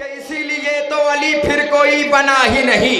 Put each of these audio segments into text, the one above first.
कि इसीलिए तो अली फिर कोई बना ही नहीं।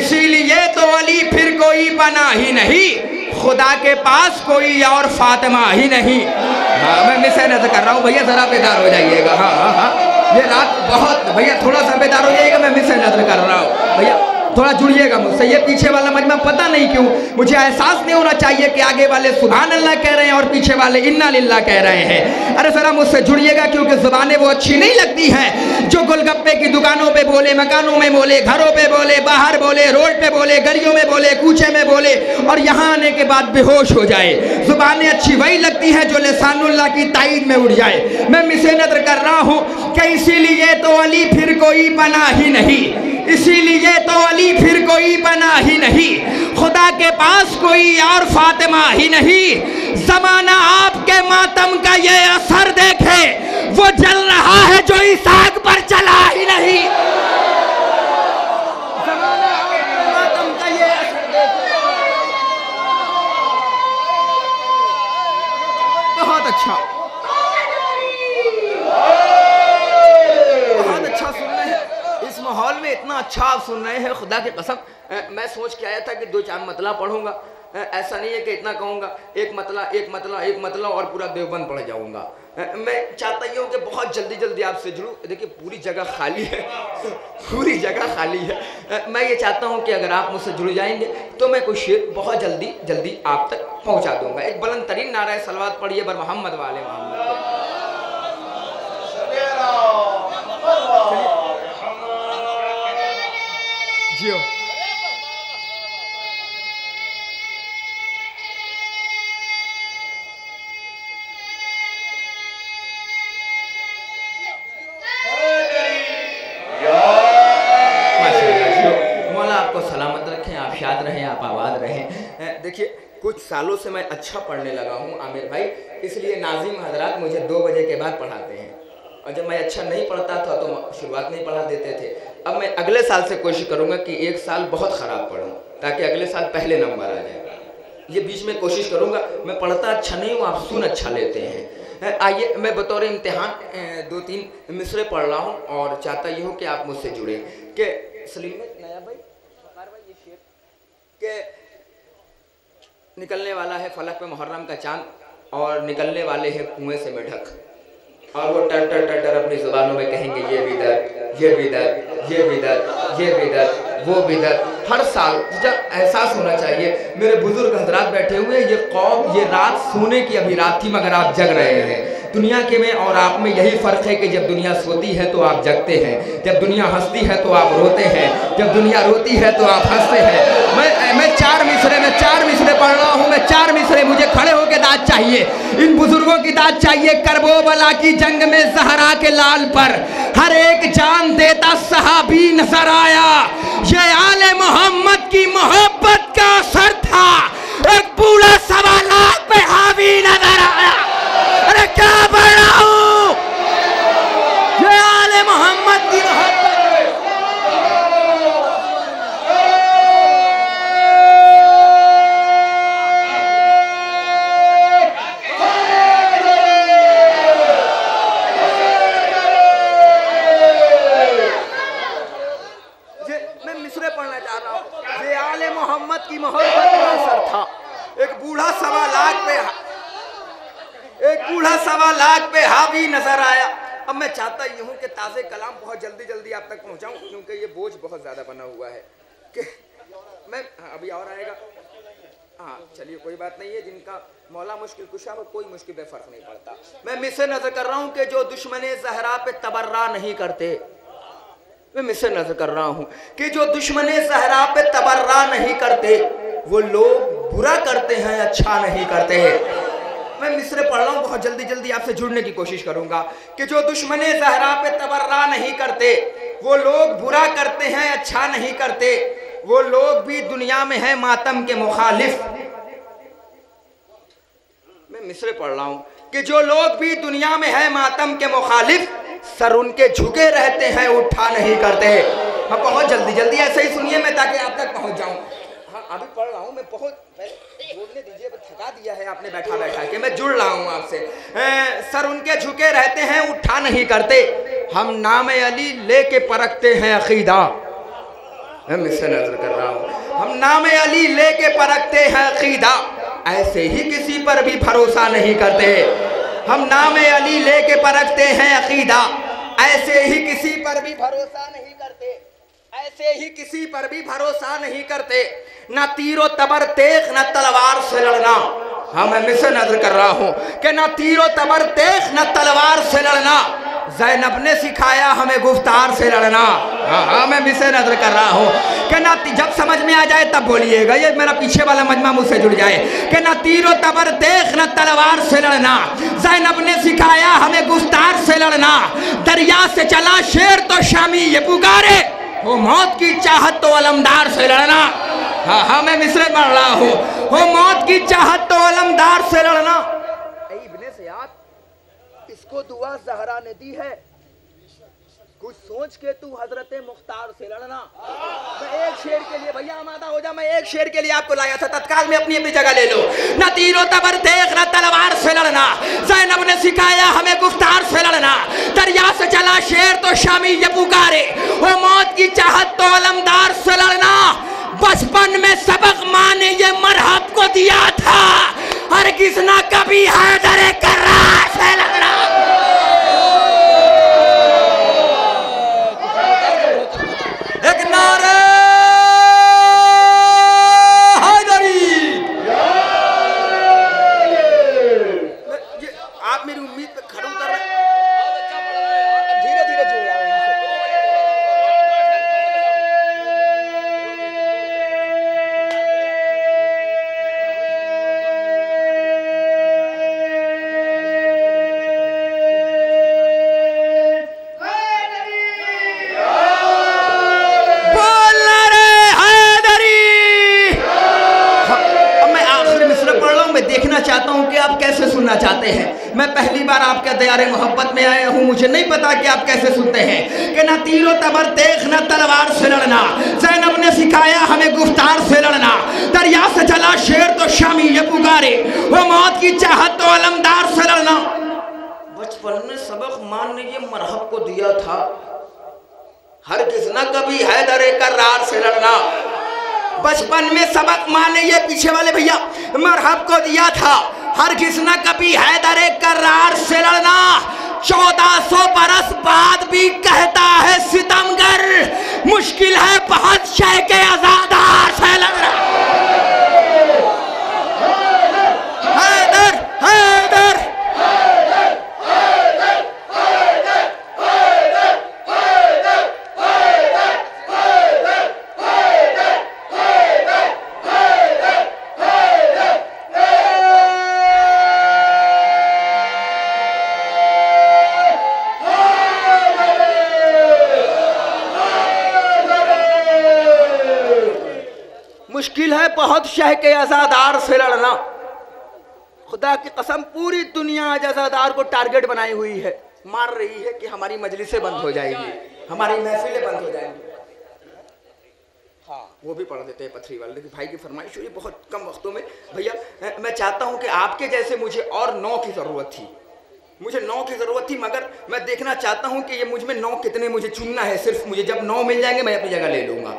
इसीलिए तो अली फिर कोई बना ही नहीं। खुदा के पास कोई और फातिमा ही नहीं। हाँ मैं मिस नज़र कर रहा हूँ, भैया जरा बेदार हो जाइएगा। हाँ हाँ हाँ। ये रात बहुत, भैया थोड़ा सा बेदार हो जाइएगा, मैं मिस नज़र कर रहा हूँ। भैया थोड़ा जुड़िएगा मुझसे। ये पीछे वाला मजमा पता नहीं क्यों। मुझे एहसास नहीं होना चाहिए कि आगे वाले सुबहान अल्लाह कह रहे हैं और पीछे वाले इन्ना लिल्ला कह रहे हैं। अरे जरा मुझसे जुड़िएगा क्योंकि जुबानें वो अच्छी नहीं लगती हैं। जो गोलगप्पे की दुकानों पे बोले, मकानों में बोले, घरों पे बोले, बाहर बोले, रोड पे बोले, गलियों में बोले, कूचे में बोले, और यहाँ आने के बाद बेहोश हो जाए। जुबानें अच्छी वही लगती हैं जो लसानुल्लाह की ताइद में उड़ जाए। मैं मिसे नज़र कर रहा हूँ कि इसीलिए तो अली फिर कोई बना ही नहीं। इसीलिए तो अली फिर कोई बना ही नहीं। खुदा के पास कोई यार फातिमा ही नहीं। जमाना आपके मातम का ये असर देखे, वो जल रहा है जो इस आग पर चला ही नहीं जमाना आपके मातम का ये असर देखे बहुत अच्छा बहुत अच्छा सुन रहे हैं इस माहौल में इतना अच्छा आप सुन रहे हैं, खुदा की कसम मैं सोच के आया था कि दो चार मतला पढ़ूँगा। ऐसा नहीं है कि इतना कहूँगा, एक मतला एक मतला एक मतला और पूरा देवबंद पढ़ जाऊँगा। मैं चाहता ही हूँ कि बहुत जल्दी जल्दी आपसे जुड़ूँ। देखिए, पूरी जगह खाली है। पूरी जगह खाली है। मैं ये चाहता हूँ कि अगर आप मुझसे जुड़ जाएँगे तो मैं कुछ शेर बहुत जल्दी जल्दी आप तक पहुँचा दूँगा। एक बुलंद तरीन नारा सलवात पढ़िए, बर मोहम्मद वाले मोहम्मद। जियो रखें, आप आबाद कुछ सालों से मैं अच्छा पढ़ने लगा हूँ, आमिर भाई। इसलिए नाजिम हजरात मुझे दो बजे के बाद पढ़ाते हैं। और जब मैं अच्छा नहीं पढ़ता था तो शुरुआत नहीं पढ़ा देते थे। अब मैं अगले साल से कोशिश करूँगा कि एक साल बहुत ख़राब पढ़ूँ, ताकि अगले साल पहले नंबर आ जाए। ये बीच में कोशिश करूँगा, मैं पढ़ता अच्छा नहीं हूँ, आप सुन अच्छा लेते हैं। आइए, मैं बतौर इम्तहान दो तीन मिसरे पढ़ रहा हूँ, और चाहता ये हो कि आप मुझसे जुड़े। कि, सलीम नया भाई? भाई ये शेर कि, निकलने वाला है फलक पे मुहर्रम का चाँद, और निकलने वाले हैं कुएँ से मेढक। और वो टर टर टर टर अपनी जुबानों में कहेंगे, ये बिदत ये बिदत ये बिदत ये बिदत वो बिदत हर साल जब एहसास होना चाहिए, मेरे बुज़ुर्ग हजरात बैठे हुए ये कौम, ये रात सोने की अभी रात थी, मगर आप जग रहे हैं। दुनिया के में और आप में यही फ़र्क है कि जब दुनिया सोती है तो आप जगते हैं। जब दुनिया हंसती है तो आप रोते हैं। जब दुनिया रोती है तो आप हँसते हैं। मैं मैं चार मिसरे, में चार मिसरे पढ़ रहा हूँ। मैं चार मिसरे मुझे खड़े होकर दाद चाहिए। इन बुज़ुर्गों की दाद चाहिए करबोबला की जंग में जहरा के लाल पर। हर एक जान देता सहाबी नज़र आया। ये आले मोहम्मद की मोहब्बत का असर था। एक बूढ़ा सवा लाख पे हावी नज़र आया। अरे क्या बड़ा हूँ ये आले मोहम्मद की मोहब्बत। पढ़ना चाह रहा हूँ। मोहम्मद की मोहब्बत का असर था। एक बूढ़ा सवा लाख पे एक बूढ़ा सवा लाख पे हावी नज़र आया। अब मैं चाहता ये हूँ कि ताज़े कलाम बहुत जल्दी जल्दी आप तक पहुँचाऊँ क्योंकि ये बोझ बहुत ज़्यादा बना हुआ है। कि मैं हाँ, अभी और आएगा। हाँ चलिए कोई बात नहीं है जिनका मौला मुश्किल कुशा वो कोई मुश्किल पे फ़र्क नहीं पड़ता। मैं मिससे नज़र कर रहा हूँ कि जो दुश्मन जहरा पे तबर्रा नहीं करते। मैं मिससे नज़र कर रहा हूँ कि जो दुश्मन सहरा पे तबर्रा नहीं करते वो लोग बुरा करते हैं अच्छा नहीं करते मैं मिसरे पढ़ रहा हूँ, बहुत जल्दी जल्दी आपसे जुड़ने की कोशिश करूँगा कि जो दुश्मन जहरा पे तबर्रा नहीं करते, वो लोग बुरा करते हैं अच्छा नहीं करते, वो लोग भी दुनिया में है मातम के मुखालिफ। मैं मिसरे पढ़ रहा हूँ कि जो लोग भी दुनिया में है मातम के मुखालिफ, सर उनके झुके रहते हैं, उठा नहीं करते। हाँ बहुत जल्दी जल्दी ऐसे ही सुनिए मैं ताकि आप तक पहुँच जाऊँ। हाँ अभी पढ़ रहा हूँ, मैं बहुत दीजिए थका दिया है आपने बैठा बैठा के, मैं जुड़ रहा हूँ आपसे। सर उनके झुके रहते हैं, उठा नहीं करते। हम नाम अली लेके परखते हैं अकीदा। मैं नज़र कर रहा हूँ। हम नाम अली लेके परखते हैं अकीदा। ऐसे ही किसी पर भी भरोसा नहीं करते। हम नाम अली लेके परखते हैं अकीदा। ऐसे ही किसी पर भी भरोसा नहीं करते ऐसे ही किसी पर भी भरोसा नहीं करते। न तीरो तबर तेख, न तलवार से लड़ना। हाँ मैं मिसे नज़र कर रहा हूँ कि न तीरो तबर तेख, न तलवार से लड़ना। जैनब ने सिखाया हमें गुफ्तार से लड़ना। हाँ हाँ मैं मिसे नज़र कर रहा हूँ कि ना जब समझ में आ जाए तब बोलिएगा। ये मेरा पीछे वाला मजमा मुझसे जुड़ जाए। कि ना तीरो तबर देख न तलवार से लड़ना। जैनब ने सिखाया हमें गुफ्तार से लड़ना। दरिया से चला शेर तो शामी ये पुकारे। वो मौत की चाहत तो अलमदार से लड़ना। हाँ हाँ मैं मिसरे पढ़ रहा हूँ। वो मौत की चाहत तो अलमदार से लड़ना। इसको दुआ जहरा ने दी है। कुछ सोच के तू हज़रत मुख्तार से लड़ना। मैं एक शेर के लिए, भैया, आमादा हो जा, मैं एक शेर के लिए आपको लाया था। तत्काल में अपनी अपनी जगह ले लो। न तीरों तबर देख, न तलवार से लड़ना। जैनब ने सिखाया हमें गुफ्तार से लड़ना। दरिया से चला शेर तो शामी ये पुकारे। वो मौत की चाहत तो अलमदार से लड़ना। बचपन में सबक माँ ने ये मरहब को दिया था। हर किसना कभी हैदर कर रहा दयारे मोहब्बत में आया हूँ। मुझे नहीं पता कि आप कैसे सुनते हैं। कि ना तीरों तबर देख, न तलवार से लड़ना। जैनब ने सिखाया हमें गुफ्तार से लड़ना। दरिया से चला शेर तो शामी ये पुकारे। वो मौत की चाहत तो अलमदार से लड़ना। बचपन में सबक मान ने ये मरहब को दिया था। हर किस न कभी हैदर करार से लड़ना। बचपन में सबक माने ये पीछे वाले भैया मरहब को दिया था। हर किसना कभी हैदर करार से लड़ना? चौदह सौ बरस बाद भी कहता है सितमगर। मुश्किल है बहुत शह के आजादार शह के अजादार से लड़ना। खुदा की कसम, पूरी दुनिया आज अजादार को टारगेट बनाई हुई है। मार रही है कि हमारी मजलिसें बंद हो जाएगी, हमारी महफिलें बंद हो जाएँगी। हाँ वो भी पढ़ देते हैं पथरी वाले भाई की फरमाइश हुई बहुत कम वक्तों में, भैया मैं चाहता हूँ कि आपके जैसे मुझे और नौ की ज़रूरत थी। मुझे नौ की ज़रूरत थी, मगर मैं देखना चाहता हूँ कि ये मुझमें नौ कितने मुझे चुनना है। सिर्फ़ मुझे जब नौ मिल जाएँगे, मैं अपनी जगह ले लूँगा।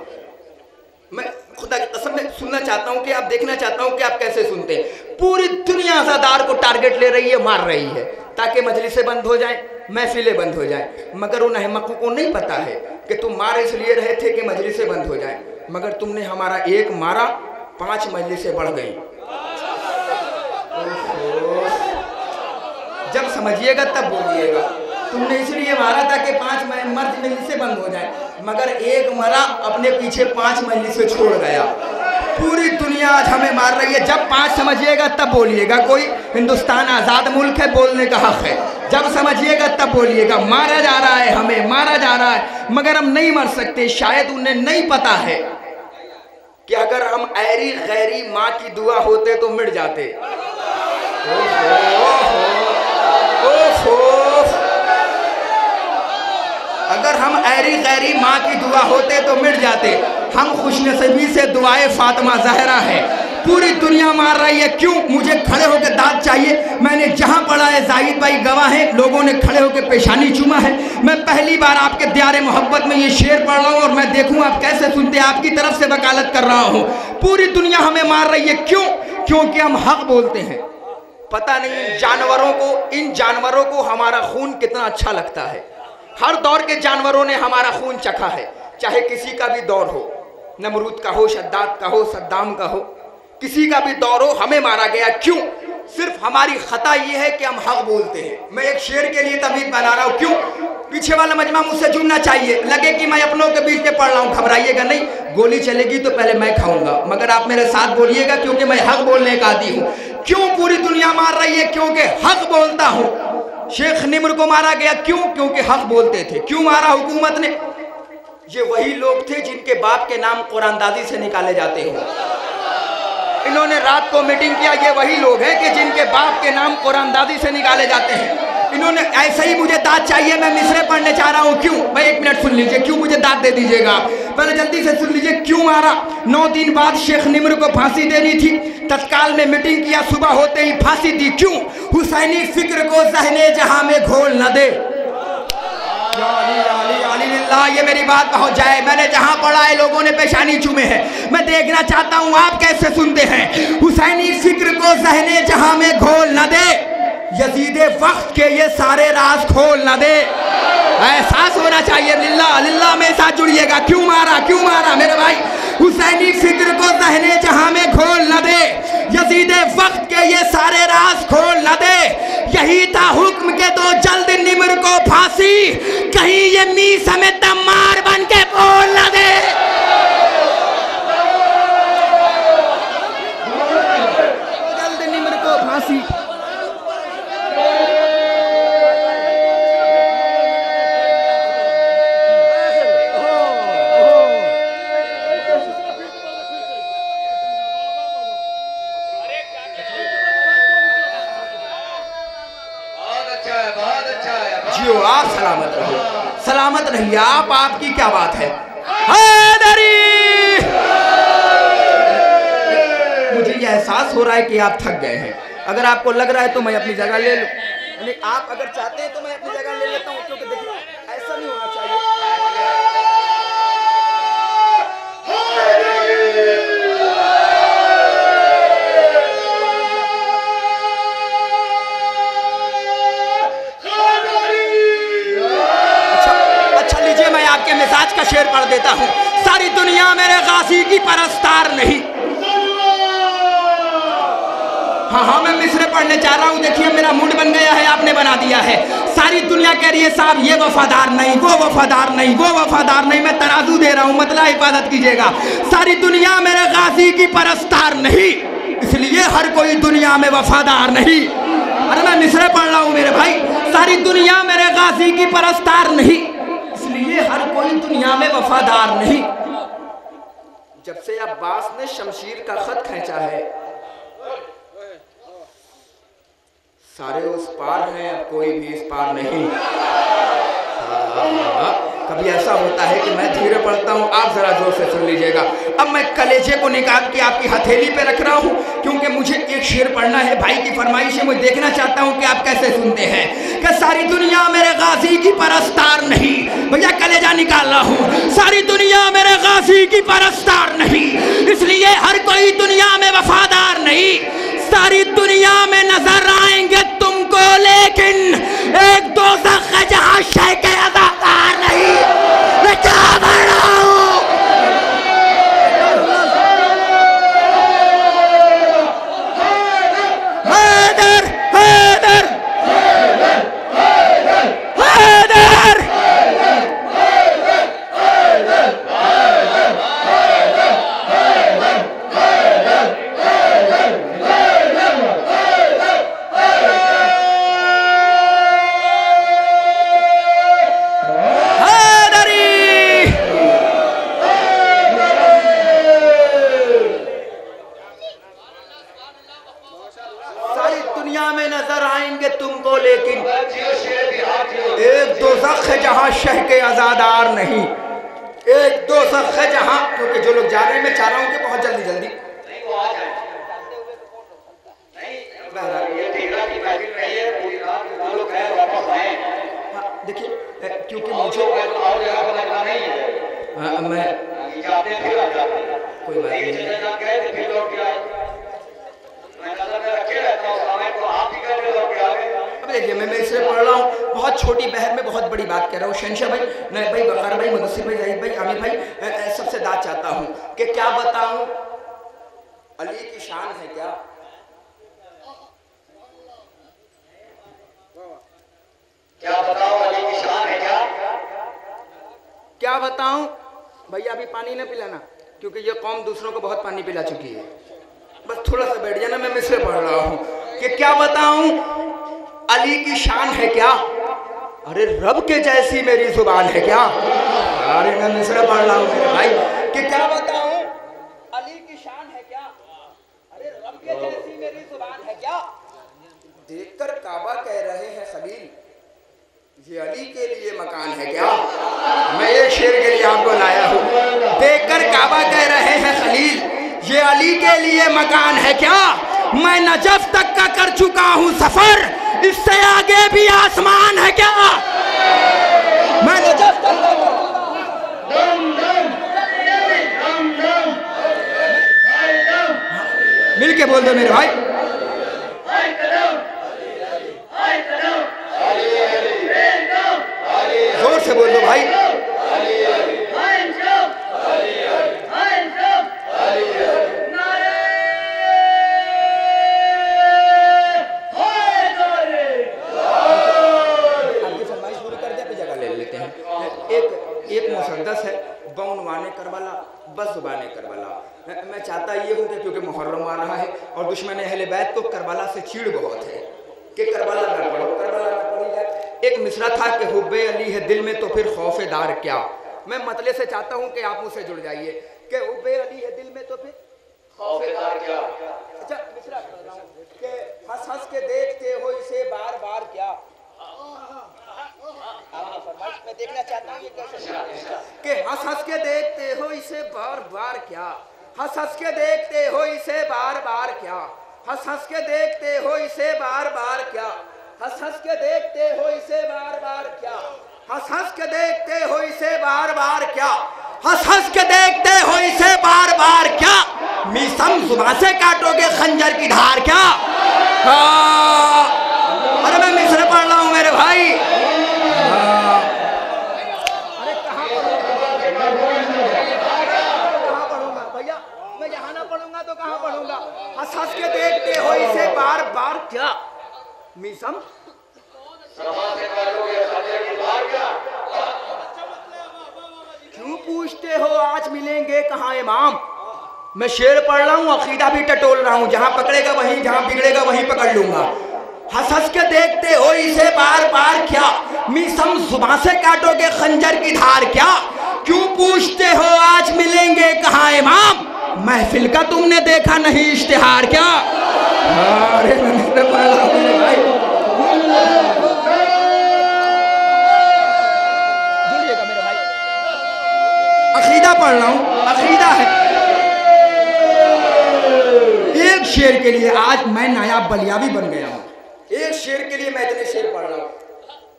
मैं खुदा की कसम में सुनना चाहता हूँ कि आप देखना चाहता हूँ कि आप कैसे सुनते हैं। पूरी दुनिया आजादार को टारगेट ले रही है, मार रही है, ताकि मजलिसें बंद हो जाए, महफिलें बंद हो जाए। मगर उन अहमकों को नहीं पता है कि तुम मार इसलिए रहे थे कि मजलिसें बंद हो जाए। मगर तुमने हमारा एक मारा, पाँच मजलिसें बढ़ गई। जब समझिएगा, तब बोलिएगा। तुमने इसलिए मारा था कि पाँच मर्द मजलिसें बंद हो जाए। मगर एक मरा, अपने पीछे पाँच मजलिसें छोड़ गया। पूरी दुनिया आज हमें मार रही है। जब पाँच समझिएगा, तब बोलिएगा। कोई हिंदुस्तान आज़ाद मुल्क है, बोलने का हक है। जब समझिएगा, तब बोलिएगा। मारा जा रहा है हमें, मारा जा रहा है। मगर हम नहीं मर सकते। शायद उन्हें नहीं पता है कि अगर हम ऐरी गैरी माँ की दुआ होते तो मिट जाते। ऐरी माँ की दुआ होते तो मिट जाते। हम खुश नसीबी से दुआए फातिमा जहरा है। पूरी दुनिया मार रही है। क्यों? मुझे खड़े होकर दाद चाहिए। मैंने जहाँ पढ़ा है, जाहिद भाई गवाह है। लोगों ने खड़े होकर पेशानी चूमा है। मैं पहली बार आपके द्यारे मोहब्बत में ये शेर पढ़ रहा हूँ और मैं देखूँ आप कैसे सुनते हैं। आपकी तरफ़ से वकालत कर रहा हूँ। पूरी दुनिया हमें मार रही है। क्यों? क्योंकि हम हक बोलते हैं। पता नहीं, जानवरों को, इन जानवरों को हमारा खून कितना अच्छा लगता है। हर दौर के जानवरों ने हमारा खून चखा है, चाहे किसी का भी दौर हो। नमरूद का हो, शद्दाद का हो, सद्दाम का हो। किसी का भी दौर हो, हमें मारा गया। क्यों? सिर्फ़ हमारी खता यह है कि हम हक बोलते हैं। मैं एक शेर के लिए तमीज बना रहा हूँ। क्यों? पीछे वाला मजमा मुझसे जुड़ना चाहिए। लगे कि मैं अपनों के बीच में पढ़ रहा हूँ। घबराइएगा नहीं। गोली चलेगी तो पहले मैं खाऊँगा। मगर आप मेरे साथ बोलिएगा, क्योंकि मैं हक बोलने का आदि हूँ। क्यों पूरी दुनिया मार रही है? क्योंकि हक बोलता हूँ। शेख निम्र को मारा गया क्यों? क्योंकि हक बोलते थे। क्यों मारा हुकूमत ने? ये वही लोग थे जिनके बाप के नाम कुरानदाजी से निकाले जाते हैं। इन्होंने रात को मीटिंग किया, ये वही लोग हैं कि जिनके बाप के नाम कुरानदाजी से निकाले जाते हैं। इन्होंने ऐसे ही मुझे दाद चाहिए, मैं मिसरे पढ़ने चाह रहा हूँ। क्यों? भाई, एक मिनट सुन लीजिए, क्यों मुझे दाद दे दीजिएगा पहले जल्दी से सुन लीजिए, क्यों मारा? नौ दिन बाद शेख निम्र को फांसी देनी थी। तत्काल में मीटिंग किया, सुबह होते ही फांसी दी। क्यों? हुसैनी फ़िक्र को जहने जहाँ में घोल न दे। ये मेरी बात पहुँच जाए। मैंने जहाँ पढ़ा है, लोगों ने पेशानी चूमे हैं। मैं देखना चाहता हूँ, आप कैसे सुनते हैं? हुसैनी फ़िक्र को सहने जहाँ में घोल न दे। यजीद वक्त के ये सारे राज खोल न दे। एहसास होना चाहिए, लिल्ला लिल्ला में साथ जुड़िएगा। क्यों मारा क्यों मारा मेरे भाई? हुसैनी फ़िक्र को सहने जहाँ में खोल न दे। यजीद वक्त के ये सारे राज खोल न दे। यही था हुक्म के तो जल्द निम्र को फांसी। कहीं ये मी समेत मार बन के बोल न दे। आप सलामत रहो सलामत रहिए। आप आपकी क्या बात है? मुझे यह एहसास हो रहा है कि आप थक गए हैं। अगर आपको लग रहा है तो मैं अपनी जगह ले लू। आप अगर चाहते हैं तो मैं अपनी जगह ले लेता हूँ क्योंकि का शेर पढ़ देता हूँ। सारी दुनिया मेरे गाजी की परस्तार नहीं। हाँ हाँ मैं मिसरे पढ़ने चाह रहा हूँ। देखिए, मेरा मूड बन गया है, आपने बना दिया है। सारी दुनिया कह रही है, साहब, ये वफादार नहीं, वो वफादार नहीं, वो वफादार नहीं। मैं तराजू दे रहा हूँ मतलब हिफाजत कीजिएगा। सारी दुनिया मेरे गाजी की परस्तार नहीं। इसलिए हर कोई दुनिया में वफादार नहीं। अरे, मैं मिसरे पढ़ रहा हूँ मेरे भाई। सारी दुनिया मेरे गाजी की परस्तार नहीं। इसलिए हर कोई दुनिया में वफादार नहीं। जब से अब्बास ने शमशीर का खत खेचा है, सारे उस पार हैं, अब कोई भी इस पार नहीं। कभी ऐसा होता है कि मैं धीरे पढ़ता हूँ, आप जरा ज़ोर से सुन लीजिएगा। अब मैं कलेजे को निकाल के आपकी हथेली पे रख रहा हूँ, क्योंकि मुझे एक शेर पढ़ना है, भाई की फरमाइश है, मैं देखना चाहता हूँ कि आप कैसे सुनते हैं कि सारी दुनिया मेरे गाजी की परस्तार नहीं। भैया, कलेजा निकाल रहा हूँ। सारी दुनिया मेरे गाजी की परस्तार नहीं। इसलिए हर कोई दुनिया में वफादार नहीं। सारी दुनिया में नज़र आएँगे तुमको लेकिन एक दो जहाँ के अदाकार नहीं एक दो जहाँ क्योंकि जो लोग जा रहे मैं चाह रहा हूँ कि बहुत जल्दी जल्दी बहरहाल ये तेरह की महफिल नहीं है पूरी रात जो लोग गए वापस आए हाँ देखिए अ, क्योंकि और मुझे जो गए तो और जगह पर लगना नहीं है हाँ, मैं ये जाते फिर आ जाते हैं कोई बात तीन नहीं जगह जहाँ गए थे फिर लौट के आए मैं नज़र में रखे रहता हूँ समय तो आप ही गए थे लौट के आ गए अब देखिए मैं मैं इसलिए पढ़ रहा हूँ बहुत छोटी बहर में बहुत बड़ी बात कह रहा हूँ। शहनशाह भाई नए भाई बकर भाई, मुदस्सिर भाई, जाहिद भाई, आमिर भाई सबसे दाद चाहता हूँ कि क्या बताऊँ? अली की शान है क्या? क्या बताओ अली की शान है क्या? क्या बताऊँ? भैया, अभी पानी ना पिलाना, क्योंकि ये कौम दूसरों को बहुत पानी पिला चुकी है। बस थोड़ा सा बैठ जाना, मैं मिसरे पढ़ रहा हूँ कि क्या बताऊँ? अली की शान है क्या? अरे रब के जैसी मेरी ज़ुबान है क्या? अरे मैं मिसरे पढ़ रहा हूँ मेरे भाई। कि क्या बताऊँ? अली की शान है क्या? अरे रब के जैसी मेरी ज़ुबान है क्या? देखकर काबा कह रहे हैं खलील ये अली के लिए मकान है क्या? मैं एक शेर के लिए आपको लाया हूँ। देखकर काबा कह रहे हैं खलील ये अली के लिए मकान है क्या? मैं नजफ तक का कर चुका हूँ सफ़र इससे आगे भी आसमान है क्या? मैंने मिलके बोल दो मेरे भाई। ज़ोर से बोल दो भाई। हैं एक एक मुसद्दस है बउनवाने करबला बस जुबाने करबला। मैं- चाहता ये हूँ कि क्योंकि मुहर्रम आ रहा है और दुश्मन अहले बैत को करबला से चीड़ बहुत है कि करबला ना पढ़ो करबला ना पढ़ी जाए। एक मिसरा था कि हुब्बे अली है दिल में तो फिर खौफेदार क्या? मैं मतले से चाहता हूँ कि आप मुझसे जुड़ जाइए कि हुब्बे अली है दिल में तो फिर खौफेदार क्या? अच्छा मिसरा पढ़ रहा हूँ कि हंस हंस के देखते हो इसे बार बार क्या? मैं देखना चाहता हूँ कि हंस हंस के देखते हो इसे बार बार क्या? हंस हंस के देखते हो इसे बार बार क्या? हंस हंस के देखते हो इसे बार बार क्या? हंस हंस के देखते हो इसे बार बार क्या? हंस हंस के देखते हो इसे बार बार क्या? हंस हंस के देखते हो इसे बार बार क्या? मीसम जुबा से काटोगे खंजर की धार क्या? हाँ। अरे मैं मिसरे पढ़ रहा हूँ मेरे भाई हाँ। अरे कहाँ कहाँ पढ़ूँगा भैया मैं यहाँ ना पढ़ूँगा तो कहाँ पढ़ूँगा? हंस के देखते हो इसे बार बार क्या? मीसम? क्यों पूछते हो? आज मिलेंगे कहाँ इमाम? मैं शेर पढ़ रहा हूँ, अकीदा भी टटोल रहा हूँ। जहाँ पकड़ेगा वहीं, जहाँ बिगड़ेगा वहीं पकड़ लूँगा। हंस हंस के देखते हो इसे बार बार क्या? मिसम सुबह से काटोगे खंजर की धार। क्या? क्यों पूछते हो? आज मिलेंगे कहाँ इमाम? महफिल का तुमने देखा नहीं इश्तिहार क्या? अरे अकीदा पढ़ रहा हूँ। अकीदा है। एक शेर के लिए आज मैं नायाब बलियावी बन गया हूँ। एक शेर के लिए मैं इतने शेर पढ़ रहा हूँ।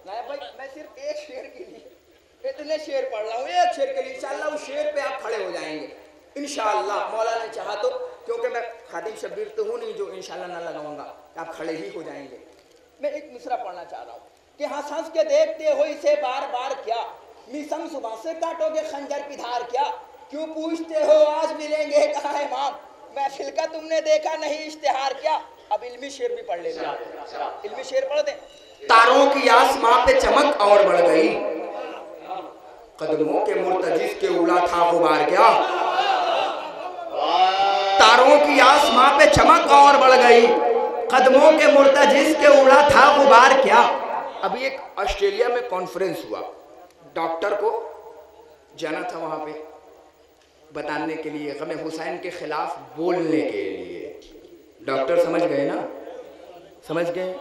नायाब भाई मैं सिर्फ़ एक शेर के लिए इतने शेर पढ़ रहा हूँ। एक शेर के लिए इंशाल्लाह उस शेर पे आप खड़े हो जाएँगे। इंशाल्लाह, मौला ने चाहा तो क्योंकि मैं खादिम शब्बीर तो हूँ नहीं जो इंशाल्लाह ना लगाऊँगा। आप खड़े ही हो जाएँगे। मैं एक मिसरा पढ़ना चाह रहा हूँ कि हंस हंस के देखते हो इसे बार बार क्या? मिसम सुबह से काटोगे, खंजर की धार क्या? क्यों पूछते हो, आज मिलेंगे कहाँ इमाम? महफिल का तुमने देखा नहीं, इश्तेहार क्या? अब इल्मी शेर भी पढ़ लेना। इल्मी शेर पढ़ दे। तारों की आसमां पे चमक और बढ़ गई। कदमों के मुर्तजिस के उड़ा था गुबार क्या तारों की आसमां पे चमक और बढ़ गई। कदमों के मुर्तजिस के उड़ा था गुबार क्या? अभी एक ऑस्ट्रेलिया में कॉन्फ्रेंस हुआ। डॉक्टर को जाना था वहाँ पे बताने के लिए, गम हुसैन के खिलाफ बोलने के लिए। डॉक्टर समझ गए ना? समझ गए?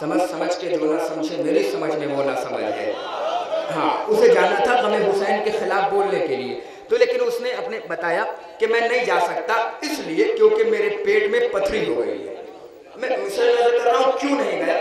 समझ समझ के जो ना समझे, मेरी समझ में वो ना समझ गए। हाँ उसे जाना था गम हुसैन के खिलाफ बोलने के लिए। तो लेकिन उसने अपने बताया कि मैं नहीं जा सकता, इसलिए क्योंकि मेरे पेट में पथरी हो गई है। मैं मिसरे नज़र कर रहा हूँ, क्यों नहीं गया?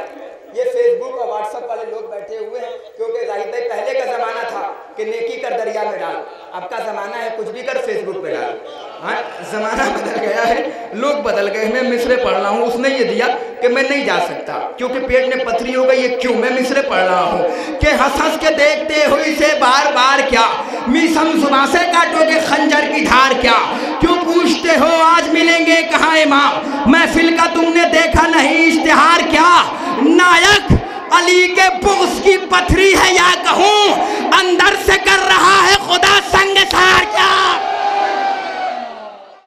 ये फेसबुक और व्हाट्सएप वाले लोग बैठे हुए हैं, क्योंकि ज़ाहिर भाई पहले का जमाना था कि नेकी कर दरिया में डाल, अब का जमाना है कुछ भी कर फेसबुक पे डाल। हाँ जमाना बदल गया है, लोग बदल गए मैं मिसरे पढ़ रहा हूँ, उसने ये दिया कि मैं नहीं जा सकता। क्योंकि पेट में पथरी हो गई, ये क्यों? मैं मिसरे पढ़ रहा हूँ। कि हंस हंस के देखते हुए से बार बार क्या? मीसम सुबह से काटोगे, खंजर की धार क्या? क्यों पूछते हो, आज मिलेंगे कहाँ इमाम? महफिल का तुमने देखा नहीं, इश्तिहार क्या? नायक अली के बुग्स की पथरी है, या कहूँ, अंदर से कर रहा है खुदा संग सार क्या?